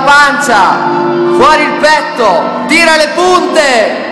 pancia, fuori il petto, tira le punte,